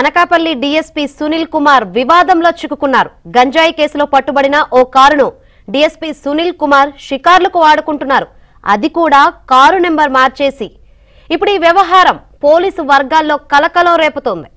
Anakapalli DSP Sunil Kumar వివాదంలో చిక్కుకున్నారు. గంజాయి కేసులో పట్టుబడిన ఓ కారును డీఎస్పీ సునీల్ కుమార్ షికార్లకు వాడుకుంటున్నారు. అది కూడా కారు నెంబర్ మార్చేసి. ఇప్పుడు ఈ వ్యవహారం పోలీసు వర్గాల్లో కలకలం రేపుతోంది.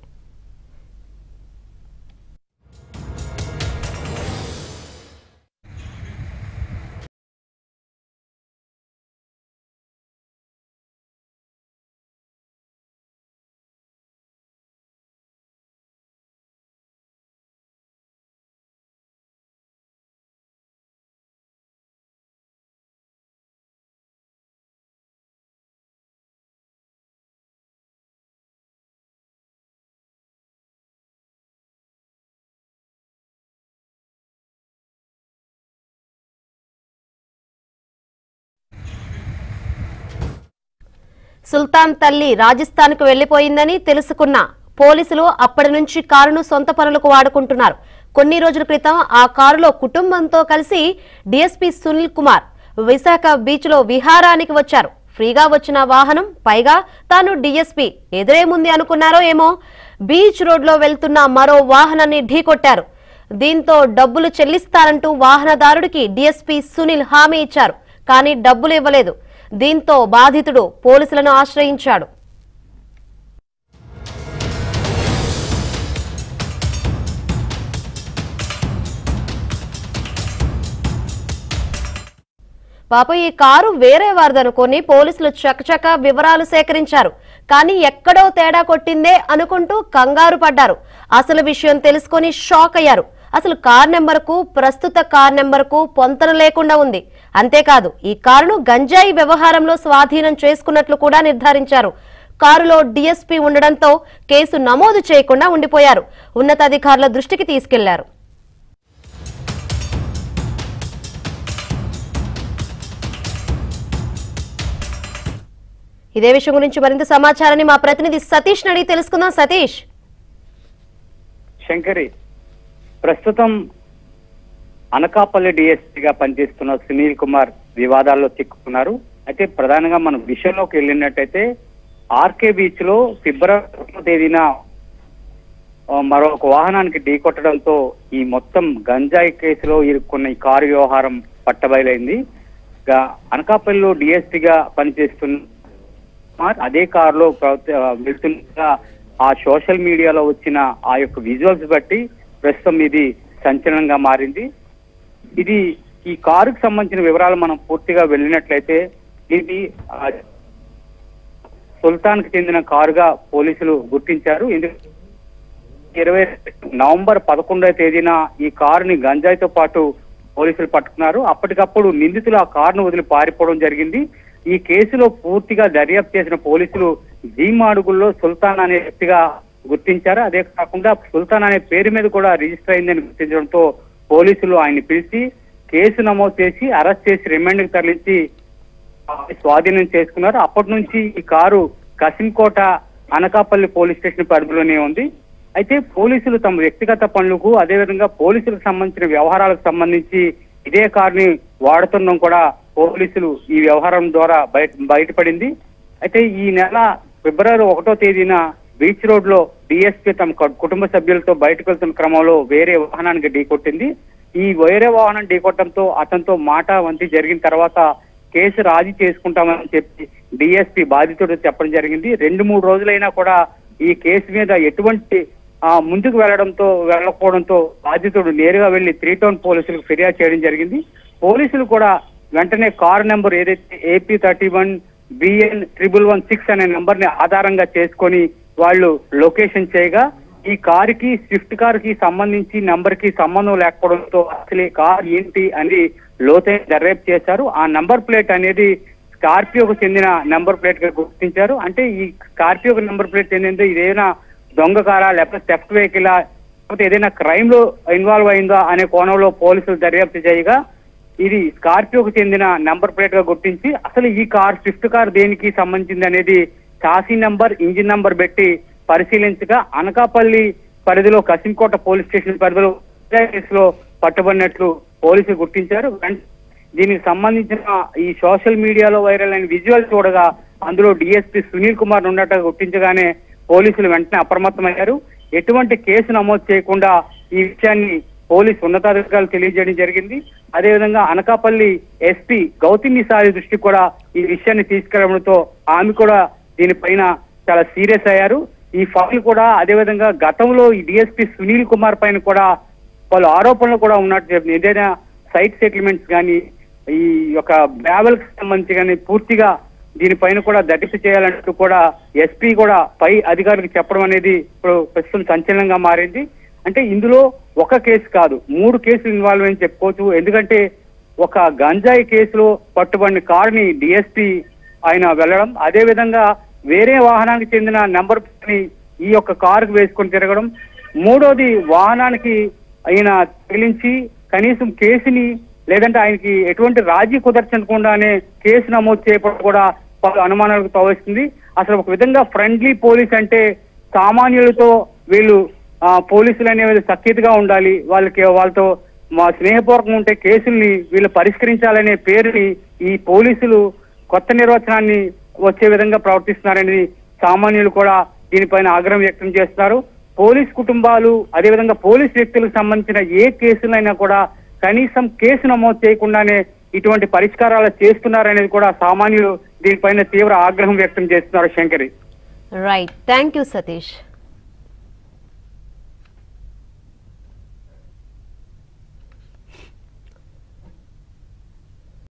సుల్తాన్ తల్లి రాజస్థాన్కు వెళ్ళిపోయిందని తెలుసుకున్న పోలీసులు అప్పటి నుంచి కారును సొంత పనులకు వాడుకుంటున్నారు. కొన్ని రోజుల క్రితం ఆ కారులో కుటుంబంతో కలిసి డీఎస్పీ సునీల్ కుమార్ విశాఖ బీచ్లో విహారానికి వచ్చారు. ఫ్రీగా వచ్చిన వాహనం పైగా తాను డీఎస్పీ ఎదురేముంది అనుకున్నారో ఏమో. బీచ్ రోడ్లో వెళ్తున్న మరో వాహనాన్ని ఢీకొట్టారు. దీంతో డబ్బులు చెల్లిస్తారంటూ వాహనదారుడికి డీఎస్పీ సునీల్ హామీ ఇచ్చారు. కానీ డబ్బులు ఇవ్వలేదు. దీంతో బాధితుడు పోలీసులను ఆశ్రయించాడు. పాప ఈ కారు వేరే వారిదనుకొని పోలీసులు చకచక వివరాలు సేకరించారు. కానీ ఎక్కడో తేడా కొట్టిందే అనుకుంటూ కంగారు పడ్డారు. అసలు విషయం తెలుసుకొని షాక్ అయ్యారు. అసలు కార్ నెంబర్కు ప్రస్తుత కార్ నెంబర్కు పొంతన లేకుండా ఉంది. అంతేకాదు ఈ కారును గంజాయి వ్యవహారంలో స్వాధీనం చేసుకున్నట్లు కూడా నిర్ధారించారు. కారులో డీఎస్పీ ఉండడంతో కేసు నమోదు చేయకుండా ఉండిపోయారు. ఉన్నతాధికారుల దృష్టికి తీసుకెళ్ళారు. ఇదే విషయం గురించి మరింత సమాచారాన్ని మా ప్రతినిధి సతీష్ నడి తెలుసుకుందాం. సతీష్. శంకరి ప్రస్తుతం అనకాపల్లి డిఎస్పీగా పనిచేస్తున్న సునీల్ కుమార్ వివాదాల్లో చిక్కుకున్నారు. అయితే ప్రధానంగా మనం విషయంలోకి వెళ్ళినట్టయితే ఆర్కే బీచ్లో ఫిబ్రవరి తేదీన మరొక వాహనానికి ఢీకొట్టడంతో ఈ మొత్తం గంజాయి కేసులో ఇరుక్కున్న ఈ కారు వ్యవహారం పట్టబయలైంది. అనకాపల్లిలో డిఎస్పీగా పనిచేస్తున్న కుమార్ అదే కారులో వెళ్తుండగా ఆ సోషల్ మీడియాలో వచ్చిన ఆ యొక్క విజువల్స్ బట్టి ప్రస్తుతం ఇది సంచలనంగా మారింది. ఇది ఈ కారుకు సంబంధించిన వివరాలు మనం పూర్తిగా వెళ్ళినట్లయితే ఇది సుల్తాన్కి చెందిన కారుగా పోలీసులు గుర్తించారు. ఇరవై నవంబర్ పదకొండవ తేదీన ఈ కారుని గంజాయితో పాటు పోలీసులు పట్టుకున్నారు. అప్పటికప్పుడు నిందితులు ఆ కారును వదిలి పారిపోవడం జరిగింది. ఈ కేసులో పూర్తిగా దర్యాప్తు చేసిన పోలీసులు జీమాడుగుల్లో సుల్తాన్ అనే వ్యక్తిగా గుర్తించారు? అదే కాకుండా సుల్తాన్ అనే పేరు మీద కూడా రిజిస్టర్ అయిందని గుర్తించడంతో పోలీసులు ఆయన్ని పిలిచి కేసు నమోదు చేసి అరెస్ట్ చేసి రిమాండ్కి తరలించి స్వాధీనం చేసుకున్నారు. అప్పటి నుంచి ఈ car Kasimkota Anakapalli police station పరిధిలోనే ఉంది. అయితే పోలీసులు తమ వ్యక్తిగత పనులకు అదేవిధంగా పోలీసులకు సంబంధించిన వ్యవహారాలకు సంబంధించి ఇదే కారుని వాడుతుండడం కూడా పోలీసులు ఈ వ్యవహారం ద్వారా బయట బయటపడింది. అయితే ఈ నెల ఫిబ్రవరి ఒకటో తేదీన బీచ్ రోడ్లో డిఎస్పీ తమ కుటుంబ సభ్యులతో బయటకు వెళ్తున్న క్రమంలో వేరే వాహనానికి ఢీకొట్టింది ఈ వేరే వాహనం ఢీకొట్టడంతో అతనితో మాట వంతి జరిగిన తర్వాత కేసు రాజీ చేసుకుంటామని చెప్పి డిఎస్పీ బాధితుడు చెప్పడం జరిగింది. రెండు మూడు రోజులైనా కూడా ఈ కేసు మీద ఎటువంటి ముందుకు వెళ్ళడంతో వెళ్ళకపోవడంతో బాధితుడు నేరుగా వెళ్ళి త్రీ టౌన్ పోలీసులకు ఫిర్యాదు చేయడం జరిగింది. పోలీసులు కూడా వెంటనే కార్ నెంబర్ ఏదైతే AP thirty one BN triple one six అనే నెంబర్ని ఆధారంగా చేసుకొని వాళ్ళు లొకేషన్ చేయగా ఈ కారుకి స్విఫ్ట్ కార్కి సంబంధించి నంబర్కి సంబంధం లేకపోవడంతో అసలు ఈ కార్ ఏంటి అని లోతైన దర్యాప్తు చేశారు. ఆ నంబర్ ప్లేట్ అనేది స్కార్పియోకు చెందిన నెంబర్ ప్లేట్గా గుర్తించారు. అంటే ఈ స్కార్పియోకు నెంబర్ ప్లేట్ చెందిందో ఇదేనా దొంగ కారా లేకపోతే థెఫ్ట్ వెహికల్ లేకపోతే ఏదైనా క్రైమ్లో ఇన్వాల్వ్ అయిందా అనే కోణంలో పోలీసులు దర్యాప్తు చేయగా ఇది స్కార్పియోకు చెందిన నెంబర్ ప్లేట్గా గుర్తించి అసలు ఈ కార్ స్విఫ్ట్ కార్ దేనికి సంబంధించింది అనేది చాసీ నంబర్ ఇంజిన్ నంబర్ పెట్టి పరిశీలించగా అనకాపల్లి పరిధిలో కసింకోట పోలీస్ స్టేషన్ పరిధిలో కేసులో పట్టుబడినట్లు పోలీసులు గుర్తించారు. దీనికి సంబంధించిన ఈ సోషల్ మీడియాలో వైరల్ అయిన విజువల్ చూడగా అందులో డిఎస్పీ సునీల్ కుమార్ ఉన్నట్టుగా గుర్తించగానే పోలీసులు వెంటనే అప్రమత్తమయ్యారు. ఎటువంటి కేసు నమోదు చేయకుండా ఈ విషయాన్ని పోలీసు ఉన్నతాధికారులు తెలియజేయడం జరిగింది. అదేవిధంగా అనకాపల్లి ఎస్పీ గౌతమి సాయి దృష్టికి కూడా ఈ విషయాన్ని తీసుకురావడంతో ఆమె కూడా దీనిపైన చాలా సీరియస్ అయ్యారు. ఈ ఫైల్ కూడా అదేవిధంగా గతంలో ఈ డిఎస్పీ సునీల్ కుమార్ పైన కూడా పలు ఆరోపణలు కూడా ఉన్నట్టు చెప్పింది ఏదైనా సైట్ సెటిల్మెంట్స్ కానీ ఈ యొక్క బ్యావెల్కి సంబంధించి కానీ పూర్తిగా దీనిపైన కూడా దటింపు చేయాలంటూ కూడా ఎస్పీ కూడా పై అధికారులకు చెప్పడం అనేది ఇప్పుడు ప్రస్తుతం సంచలనంగా మారింది. అంటే ఇందులో ఒక కేసు కాదు మూడు కేసులు ఇన్వాల్వ్ అని చెప్పుకోవచ్చు. ఎందుకంటే ఒక గంజాయి కేసులో పట్టుబడిన కారుని డిఎస్పీ ఆయన వెళ్ళడం. అదే విధంగా వేరే వాహనానికి చెందిన నెంబర్ ప్లేట్ని ఈ యొక్క కారుకు వేసుకొని తిరగడం. మూడోది వాహనానికి ఆయన తగిలించి కనీసం కేసుని లేదంటే ఆయనకి ఎటువంటి రాజీ కుదర్చకుండానే కేసు నమోదు చేయడం కూడా పలు అనుమానాలకు తోవస్తుంది. అసలు ఒక విధంగా ఫ్రెండ్లీ పోలీస్ అంటే సామాన్యులతో వీళ్ళు పోలీసులు అనేవి సఖ్యతగా ఉండాలి. వాళ్ళకి వాళ్ళతో మా స్నేహపూర్వకం ఉంటే కేసుల్ని వీళ్ళు పరిష్కరించాలనే పేరుని ఈ పోలీసులు కొత్త నిర్వచనాన్ని వచ్చే విధంగా ప్రవర్తిస్తున్నారని సామాన్యులు కూడా దీనిపైన ఆగ్రహం వ్యక్తం చేస్తున్నారు. పోలీస్ కుటుంబాలు అదేవిధంగా పోలీస్ వ్యక్తులకు సంబంధించిన ఏ కేసులైనా కూడా కనీసం కేసు నమోదు చేయకుండానే ఇటువంటి పరిష్కారాలు చేస్తున్నారనేది కూడా సామాన్యులు దీనిపైన తీవ్ర ఆగ్రహం వ్యక్తం చేస్తున్నారు Shankari. Right thank you Satish